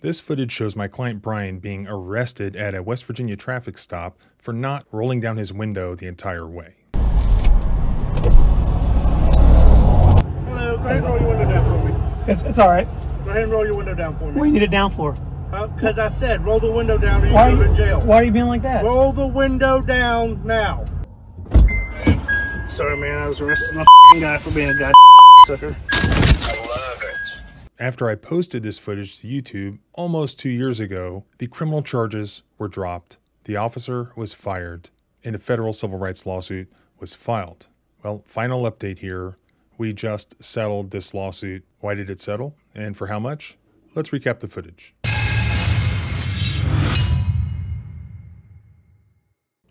This footage shows my client Brian being arrested at a West Virginia traffic stop for not rolling down his window the entire way. Hello, go ahead and roll your window down for me. It's, it's all right. Go ahead and roll your window down for What do me. you need it down for? Uh, because I said roll the window down or you Why go are to jail. why are you being like that? Roll the window down now. Sorry, man. I was arresting a guy for being a guy sucker. After I posted this footage to YouTube almost two years ago, the criminal charges were dropped, the officer was fired, and a federal civil rights lawsuit was filed. Well, final update here. We just settled this lawsuit. Why did it settle? And for how much? Let's recap the footage.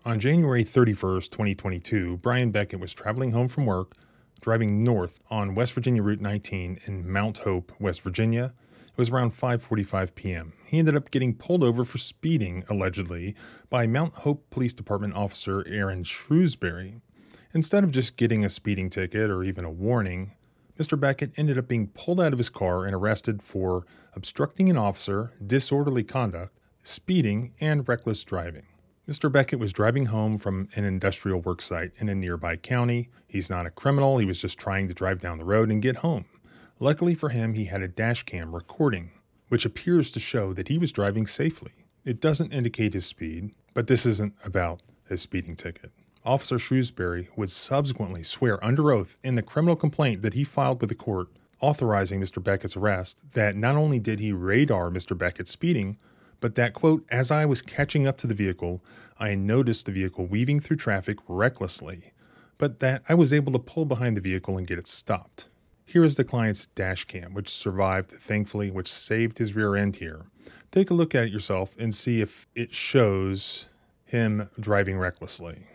On January 31st, 2022, Brian Beckett was traveling home from work, driving north on West Virginia Route 19 in Mount Hope, West Virginia. It was around 5:45 p.m. He ended up getting pulled over for speeding allegedly by Mount Hope Police Department officer Aaron Shrewsbury. Instead of just getting a speeding ticket or even a warning, Mr. Beckett ended up being pulled out of his car and arrested for obstructing an officer, disorderly conduct, speeding, and reckless driving. Mr. Beckett was driving home from an industrial work site in a nearby county. He's not a criminal, he was just trying to drive down the road and get home. Luckily for him, he had a dash cam recording, which appears to show that he was driving safely. It doesn't indicate his speed, but this isn't about his speeding ticket. Officer Shrewsbury would subsequently swear under oath in the criminal complaint that he filed with the court authorizing Mr. Beckett's arrest that not only did he radar Mr. Beckett speeding, but that, quote, as I was catching up to the vehicle, I noticed the vehicle weaving through traffic recklessly, but that I was able to pull behind the vehicle and get it stopped. Here is the client's dash cam, which survived, thankfully, which saved his rear end here. Take a look at it yourself and see if it shows him driving recklessly.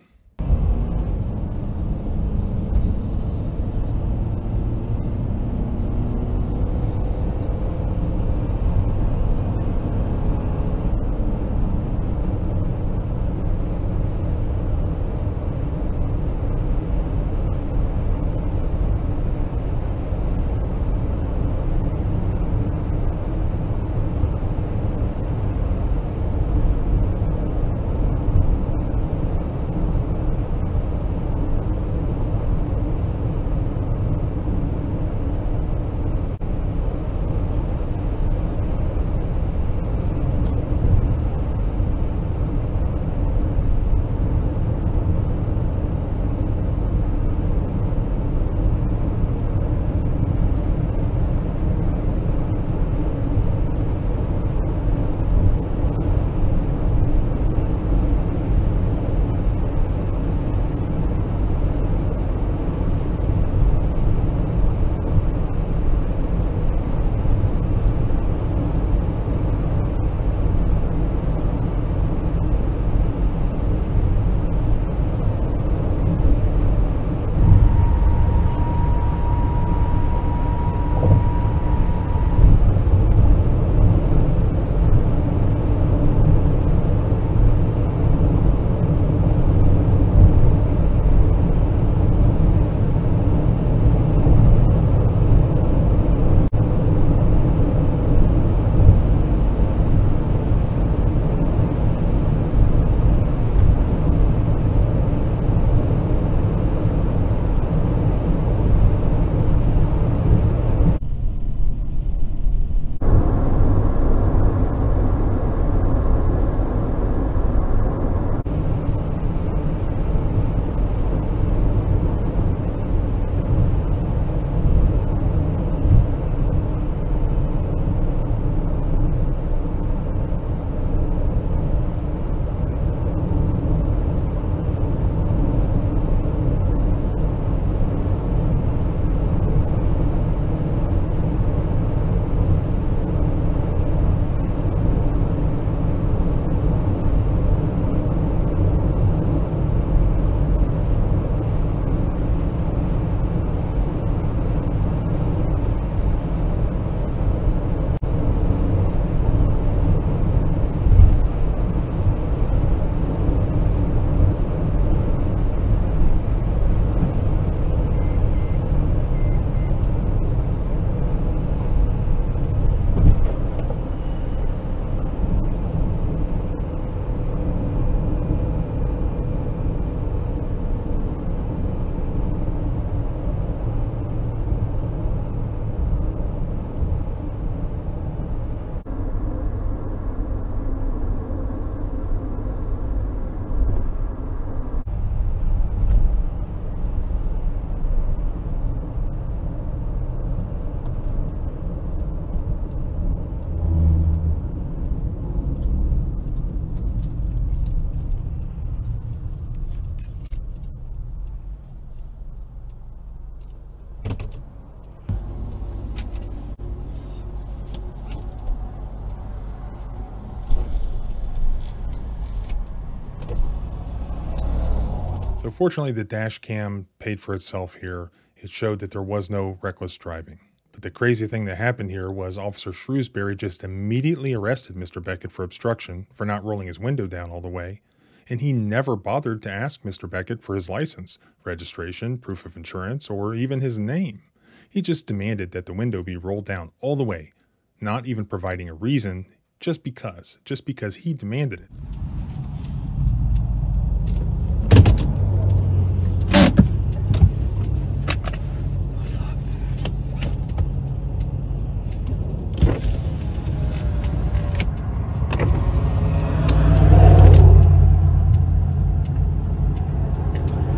So, fortunately, the dash cam paid for itself here. It showed that there was no reckless driving. But the crazy thing that happened here was Officer Shrewsbury just immediately arrested Mr. Beckett for obstruction for not rolling his window down all the way, and he never bothered to ask Mr. Beckett for his license, registration, proof of insurance, or even his name. He just demanded that the window be rolled down all the way, not even providing a reason, just because, just because he demanded it.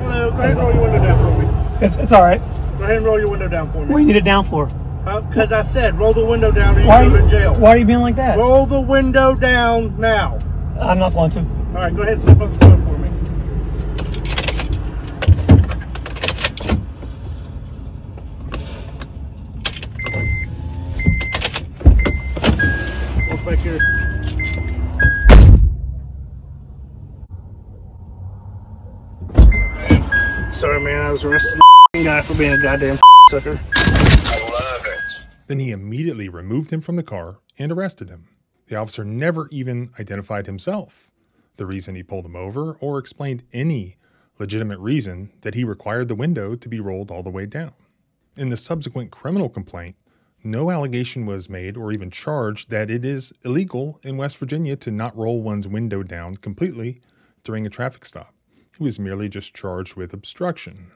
Hello, go ahead and roll your window down for me. It's, all right. Go ahead and roll your window down for me. What do you need it down for? Uh, because I said roll the window down or you Why go to jail. why are you being like that? Roll the window down now. I'm not going to. All right, go ahead and step up the phone for me. Look back here. Sorry, man. I was arresting the guy for being a goddamn sucker. Then he immediately removed him from the car and arrested him. The officer never even identified himself, the reason he pulled him over, or explained any legitimate reason that he required the window to be rolled all the way down. In the subsequent criminal complaint, no allegation was made or even charged that it is illegal in West Virginia to not roll one's window down completely during a traffic stop. He was merely just charged with obstruction.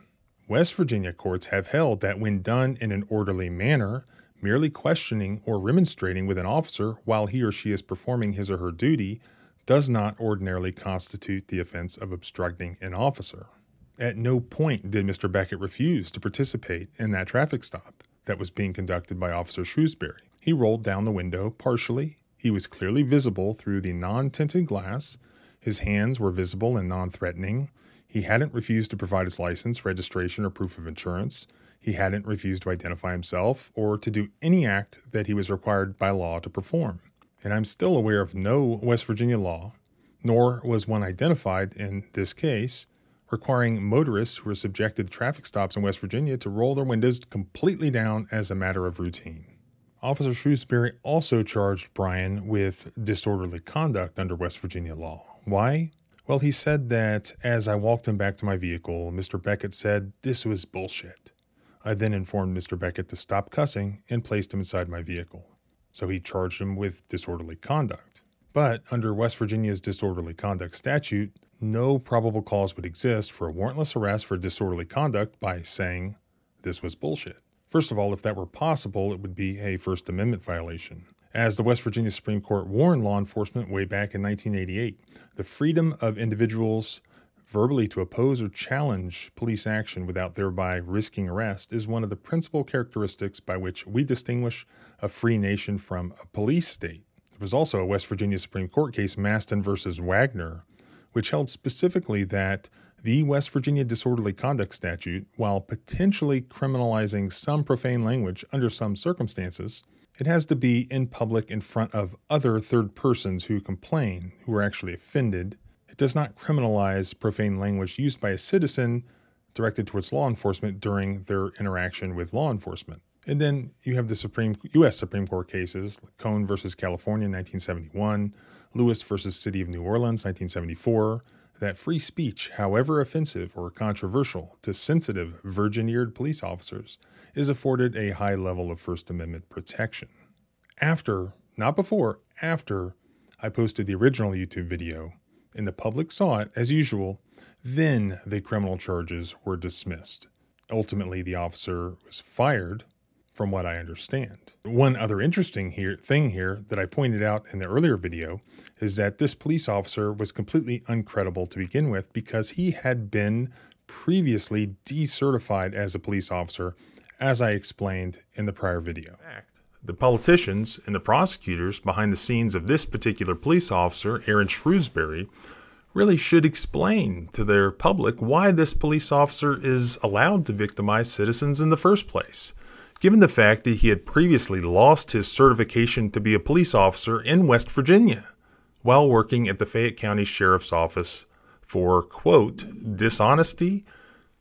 West Virginia courts have held that when done in an orderly manner, merely questioning or remonstrating with an officer while he or she is performing his or her duty does not ordinarily constitute the offense of obstructing an officer. At no point did Mr. Beckett refuse to participate in that traffic stop that was being conducted by Officer Shrewsbury. He rolled down the window partially. He was clearly visible through the non tinted glass. His hands were visible and non threatening. He hadn't refused to provide his license, registration, or proof of insurance. He hadn't refused to identify himself or to do any act that he was required by law to perform. And I'm still aware of no West Virginia law, nor was one identified in this case, requiring motorists who are subjected to traffic stops in West Virginia to roll their windows completely down as a matter of routine. Officer Shrewsbury also charged Brian with disorderly conduct under West Virginia law. Why? Well, he said that as I walked him back to my vehicle, Mr. Beckett said this was bullshit. I then informed Mr. Beckett to stop cussing and placed him inside my vehicle. So he charged him with disorderly conduct. But under West Virginia's disorderly conduct statute, no probable cause would exist for a warrantless arrest for disorderly conduct by saying this was bullshit. First of all, if that were possible, it would be a First Amendment violation. As the West Virginia Supreme Court warned law enforcement way back in 1988, the freedom of individuals verbally to oppose or challenge police action without thereby risking arrest is one of the principal characteristics by which we distinguish a free nation from a police state. There was also a West Virginia Supreme Court case, Maston versus Wagner, which held specifically that the West Virginia disorderly conduct statute, while potentially criminalizing some profane language under some circumstances, it has to be in public in front of other third persons who complain, who are actually offended. It does not criminalize profane language used by a citizen directed towards law enforcement during their interaction with law enforcement. And then you have the Supreme U.S. Supreme Court cases, like Cohen versus California, 1971, Lewis versus City of New Orleans, 1974, that free speech, however offensive or controversial to sensitive, virgin eared police officers, is afforded a high level of First Amendment protection. After, not before, after I posted the original YouTube video and the public saw it as usual, then the criminal charges were dismissed. Ultimately, the officer was fired, from what I understand. One other interesting here, thing here that I pointed out in the earlier video is that this police officer was completely uncredible to begin with because he had been previously decertified as a police officer, as I explained in the prior video. The politicians and the prosecutors behind the scenes of this particular police officer, Aaron Shrewsbury, really should explain to their public why this police officer is allowed to victimize citizens in the first place. Given the fact that he had previously lost his certification to be a police officer in West Virginia while working at the Fayette County Sheriff's Office for, quote, dishonesty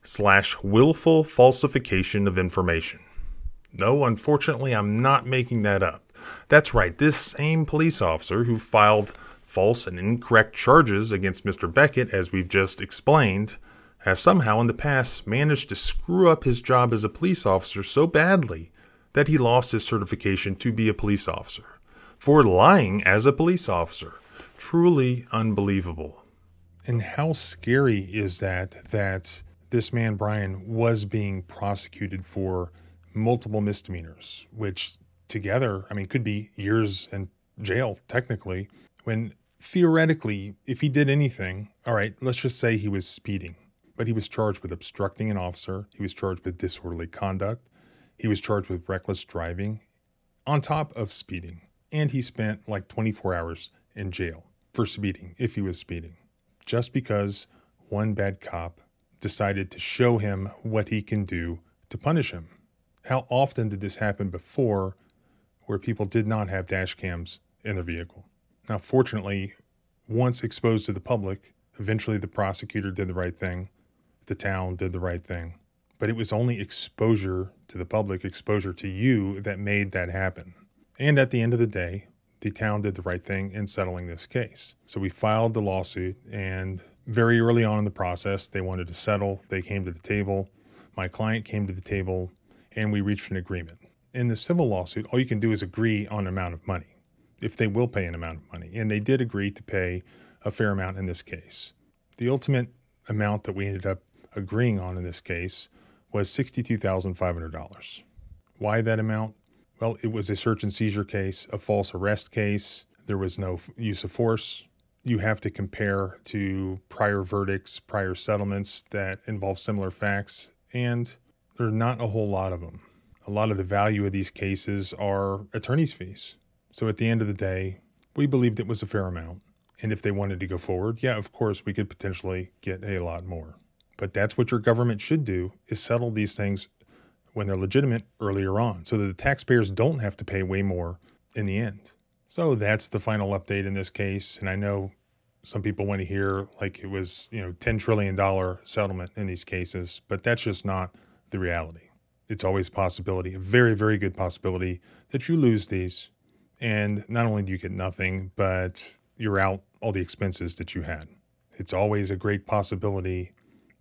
slash willful falsification of information. No, unfortunately, I'm not making that up. That's right, this same police officer who filed false and incorrect charges against Mr. Beckett, as we've just explained, has somehow in the past managed to screw up his job as a police officer so badly that he lost his certification to be a police officer for lying as a police officer. Truly unbelievable. And how scary is that that this man Brian was being prosecuted for multiple misdemeanors, which together, I mean, could be years in jail technically, when theoretically, if he did anything, all right, let's just say he was speeding, but he was charged with obstructing an officer, he was charged with disorderly conduct, he was charged with reckless driving on top of speeding, and he spent like 24 hours in jail for speeding if he was speeding, just because one bad cop decided to show him what he can do to punish him. How often did this happen before where people did not have dash cams in their vehicle? Now, fortunately, once exposed to the public, eventually the prosecutor did the right thing, the town did the right thing. But it was only exposure to the public, exposure to you, that made that happen. And at the end of the day, the town did the right thing in settling this case. So we filed the lawsuit, and very early on in the process, they wanted to settle. They came to the table. My client came to the table, and we reached an agreement. In the civil lawsuit, all you can do is agree on an amount of money, if they will pay an amount of money. And they did agree to pay a fair amount in this case. The ultimate amount that we ended up agreeing on in this case was $62,500. Why that amount? Well, it was a search and seizure case, a false arrest case. There was no use of force. You have to compare to prior verdicts, prior settlements that involve similar facts, and there are not a whole lot of them. A lot of the value of these cases are attorney's fees. So at the end of the day, we believed it was a fair amount. And if they wanted to go forward, yeah, of course, we could potentially get a lot more. But that's what your government should do is settle these things when they're legitimate earlier on so that the taxpayers don't have to pay way more in the end. So that's the final update in this case. And I know some people want to hear like it was, you know, $10 trillion settlement in these cases, but that's just not the reality. It's always a possibility, a very, very good possibility that you lose these. And not only do you get nothing, but you're out all the expenses that you had. It's always a great possibility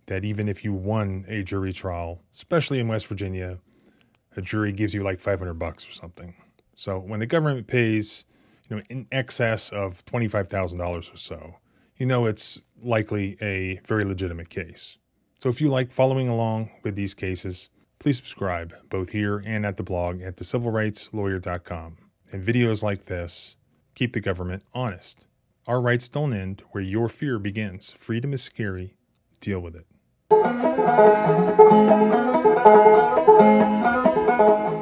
that even if you won a jury trial, especially in West Virginia, a jury gives you like 500 bucks or something. So when the government pays, you know, in excess of $25,000 or so, you know it's likely a very legitimate case. So if you like following along with these cases, please subscribe both here and at the blog at thecivilrightslawyer.com. And videos like this keep the government honest. Our rights don't end where your fear begins. Freedom is scary. Deal with it. Thank you.